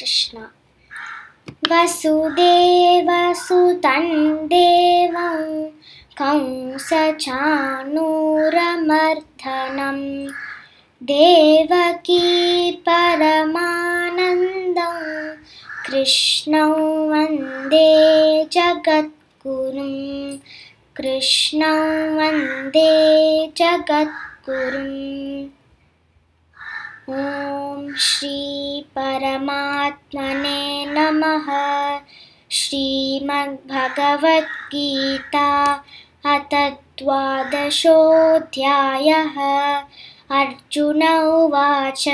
कृष्ण वसुदेवसुतं देवं कंसचाणूरमर्दनं देवकी परमानन्दं कृष्णं वन्दे जगद्गुरुं। कृष्णं वन्दे जगद्गुरुम् ॐ श्रीपरमात्मने नमः। श्रीमद्भगवद्गीता अथ द्वादशोऽध्यायः अर्जुन उवाच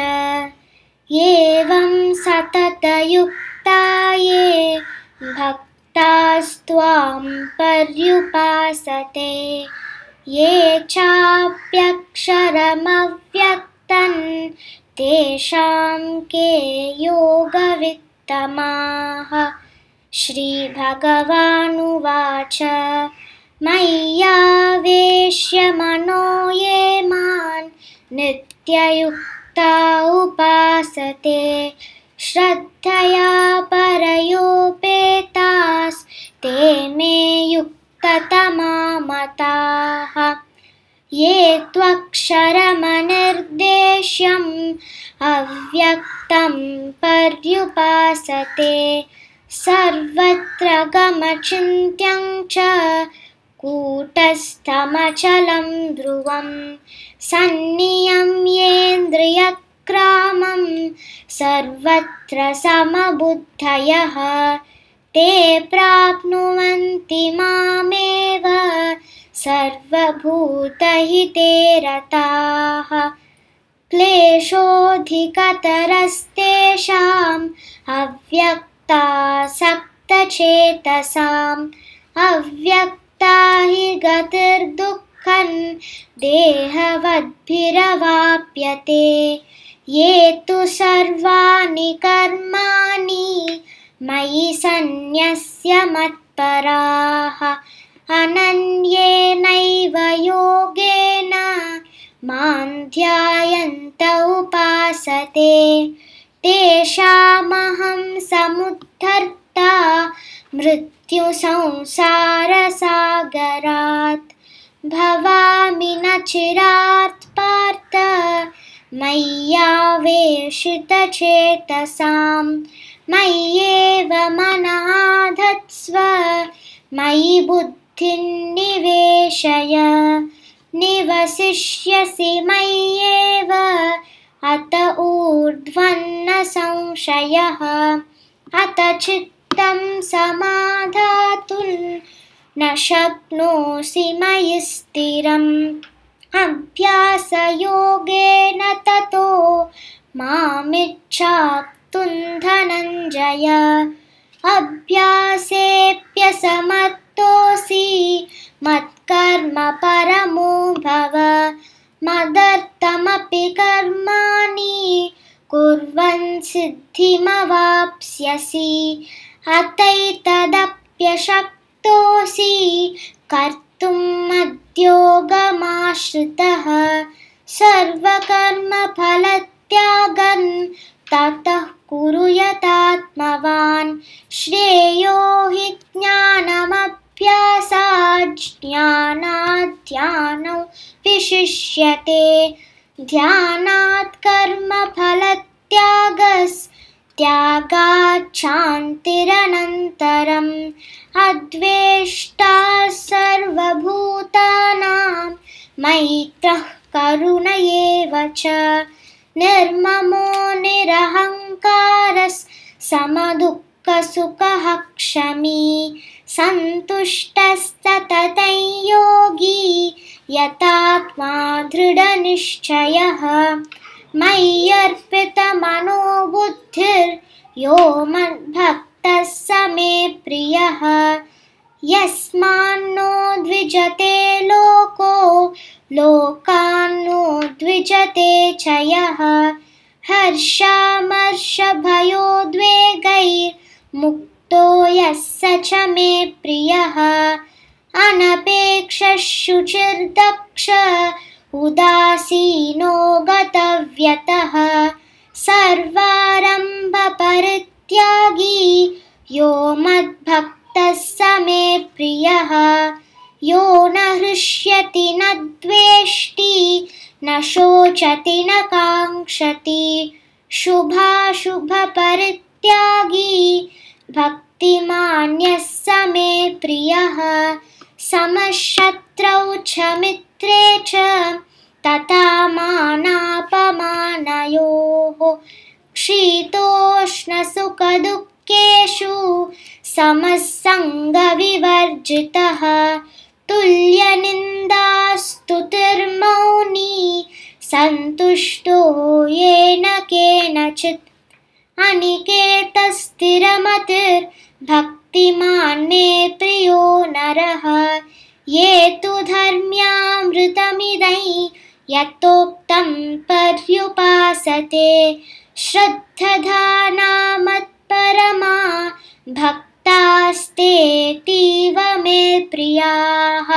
एवं सततयुक्ता ये भक्तास्त्वां पर्युपासते। ये चाप्यक्षरमव्यक्तन् तेषां के योगवित्तमाः। श्रीभगवानुवाच मय्यावेश्य मनो ये मान् नित्ययुक्ता उपासते। श्रद्धया परयोपेतास्ते मे युक्ततमामताः। ये त्वक्षरमनिर्देश्यम् अव्यक्तं पर्युपासते सर्वत्र गमचिन्त्यं च कूटस्थमचलं ध्रुवं सन्नियम्येन्द्रियक्रामं सर्वत्र समबुद्धयः ते प्राप्नुवन्ति मामेव सर्वभूतहिते रताः क्लेशोऽधिकतरस्तेषाम् अव्यक्तासक्तचेतसाम् अव्यक्ता हि गतिर्दुःखं देहवद्भिरवाप्यते। ये तु सर्वाणि कर्माणि मयि सन्न्यस्य मत्पराः। अनन्येनैव योगेन मां ध्यायन्त उपासते तेषामहं समुद्धर्ता। मृत्युसंसारसागरात्। भवामि न चिरात् पार्थ। मय्यावेशितचेतसां मय्येव मनाधत्स्व। मयि बुद्धिन्निवेशय निवसिष्यसि मय्येव। अत ऊर्ध्वन्न संशयः अत चित्तं समाधातुं न शक्नोषि मयि स्थिरम्। अभ्यासयोगेन ततो मामिच्छाप्तुं धनञ्जय अभ्यासेऽप्यसमर्थोऽसि मत्कर्म परमो भव। मदर्थमपि कर्माणि कुर्वन् सिद्धिमवाप्स्यसि। अतैतदप्यशक्तोऽसि कर्तुम् अद्योगमाश्रितः सर्वकर्मफलत्यागन् ततः कुरु यतात्मवान् श्रेयो हि ज्ञानमभ्यासाज्ञानाध्यानौ विशिष्यते। ध्यानात् कर्मफलत्यागस्त्यागात् शान्तिरनन्तरम् अद्वेष्टा सर्वभूतानां मैत्रः करुण एव च। निर्ममो निरहङ्कारस्। समदुःखसुखः क्षमी सन्तुष्टस्तततं योगी यतात्मा दृढनिश्चयः। मय्यर्पितमनो बुद्धिर्यो मद्भक्तः स मे प्रियः। यस्मान्नो द्विजते लोको लोकान्नो द्विजते च यः हर्षामर्षभयोद्वेगैर्मुक्तो यः स च मे प्रियः। अनपेक्षः शुचिर्दक्ष उदासीनो गतव्यतः। सर्वारम्भपरित्यागी यो मद्भक्तः स मे प्रियः। यो न हृष्यति न द्वेष्टि न शोचति न काङ्क्षति। शुभाशुभपरित्यागी भक् समशत्रौ च मित्रे च तथा मानापमानयोः। शीतोष्णसुखदुःखेषु समसङ्गविवर्जितः। तुल्यनिन्दास्तुतिर्मौनी सन्तुष्टो येन केनचित् अनिकेतस्थिरमतिर्भक्तिमान् मे प्रियो नरः। ये तु धर्म्यामृतमिदै यतोक्तं पर्युपासते। श्रद्धधानामत्परमा भक्तास्तेतीव मे प्रियाः।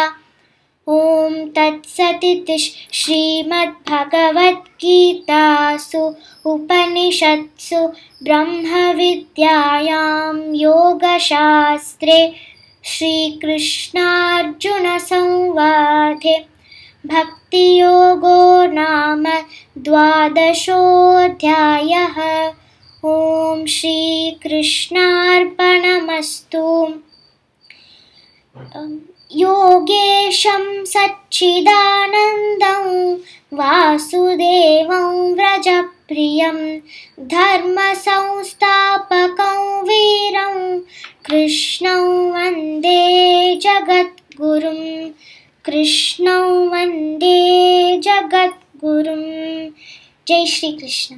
ॐ तत्सति श्रीमद्भगवद्गीतासु उपनिषत्सु ब्रह्मविद्यायां योगशास्त्रे श्रीकृष्णार्जुनसंवादे भक्तियोगो नाम द्वादशोऽध्यायः। ॐ श्रीकृष्णार्पणमस्तु। योगेशं सच्चिदानन्दं वासुदेवं व्रजप्रियं धर्मसंस्थापकं वीरं कृष्णं वन्दे जगद्गुरुं कृष्णं वन्दे जगद्गुरुं जय श्रीकृष्ण